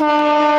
Bye.